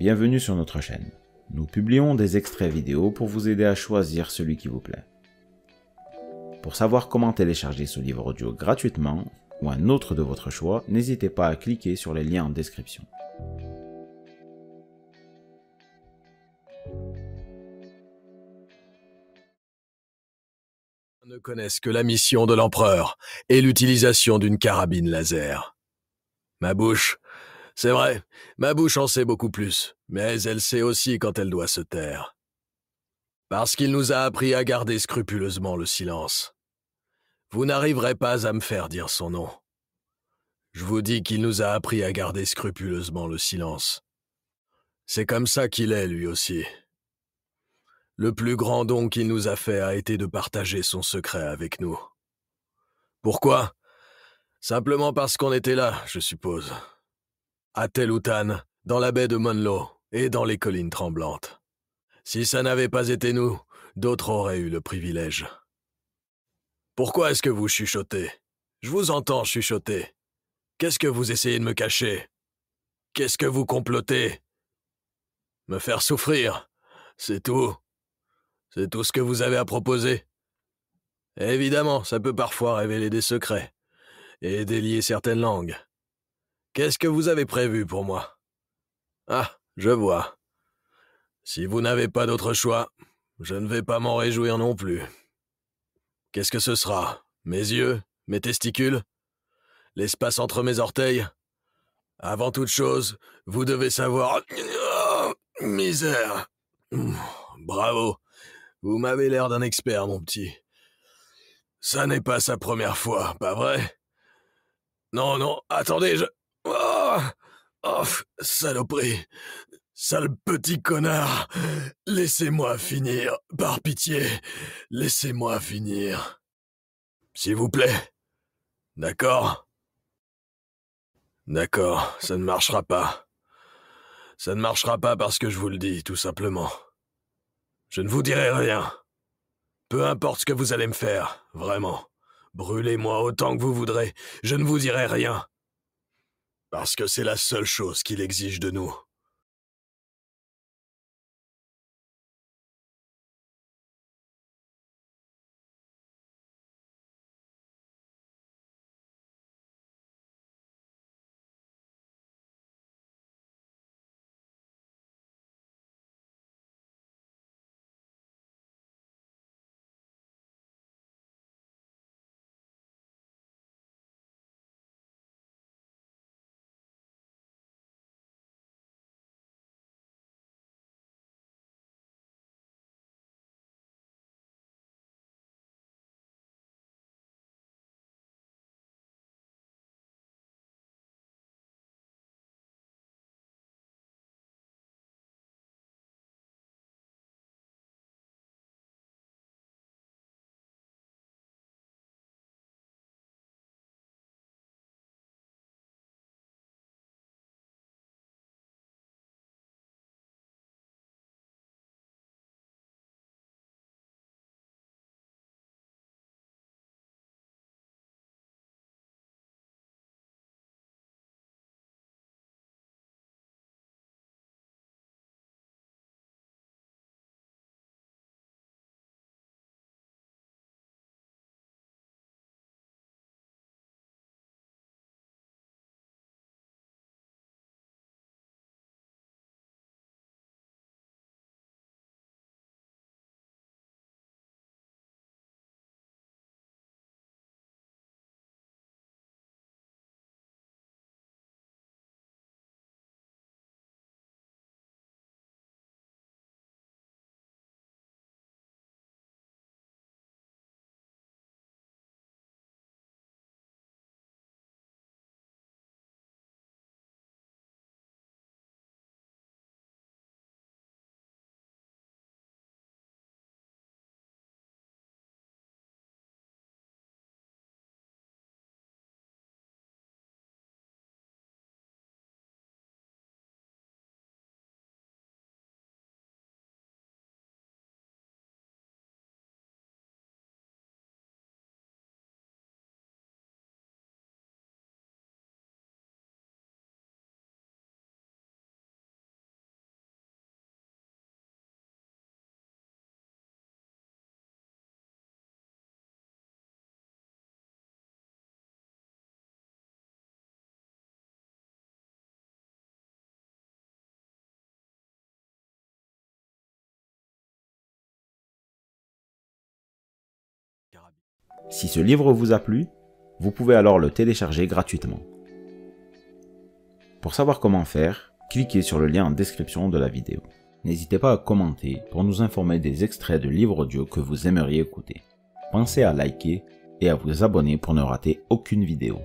bienvenue sur notre chaîne. Nous publions des extraits vidéo pour vous aider à choisir celui qui vous plaît. Pour savoir comment télécharger ce livre audio gratuitement, ou un autre de votre choix, n'hésitez pas à cliquer sur les liens en description. ne connaissent que la mission de l'empereur et l'utilisation d'une carabine laser. Ma bouche, c'est vrai, ma bouche en sait beaucoup plus, mais elle sait aussi quand elle doit se taire. Parce qu'il nous a appris à garder scrupuleusement le silence. Vous n'arriverez pas à me faire dire son nom. Je vous dis qu'il nous a appris à garder scrupuleusement le silence. C'est comme ça qu'il est, lui aussi. Le plus grand don qu'il nous a fait a été de partager son secret avec nous. Pourquoi? Simplement parce qu'on était là, je suppose. À Telutan, dans la baie de Monlo et dans les collines tremblantes. Si ça n'avait pas été nous, d'autres auraient eu le privilège. Pourquoi est-ce que vous chuchotez? Je vous entends chuchoter. Qu'est-ce que vous essayez de me cacher? Qu'est-ce que vous complotez? Me faire souffrir, c'est tout. C'est tout ce que vous avez à proposer Évidemment, ça peut parfois révéler des secrets et délier certaines langues. Qu'est-ce que vous avez prévu pour moi? Ah, je vois. Si vous n'avez pas d'autre choix, je ne vais pas m'en réjouir non plus. Qu'est-ce que ce sera? Mes yeux? Mes testicules? L'espace entre mes orteils? Avant toute chose, vous devez savoir... Misère. Bravo. Vous m'avez l'air d'un expert, mon petit. Ça n'est pas sa première fois, pas vrai? Non, non, attendez, je... Oh, saloperie Sale petit connard Laissez-moi finir, par pitié Laissez-moi finir. S'il vous plaît. D'accord? D'accord, ça ne marchera pas. Ça ne marchera pas parce que je vous le dis, tout simplement. Je ne vous dirai rien. Peu importe ce que vous allez me faire, vraiment. Brûlez-moi autant que vous voudrez, je ne vous dirai rien. Parce que c'est la seule chose qu'il exige de nous. Si ce livre vous a plu, vous pouvez alors le télécharger gratuitement. Pour savoir comment faire, cliquez sur le lien en description de la vidéo. N'hésitez pas à commenter pour nous informer des extraits de livres audio que vous aimeriez écouter. Pensez à liker et à vous abonner pour ne rater aucune vidéo.